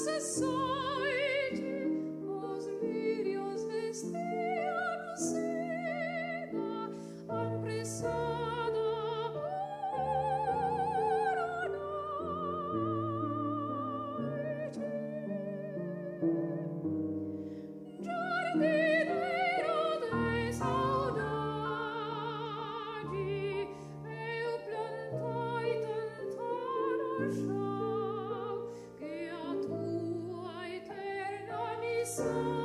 Jesus' son. so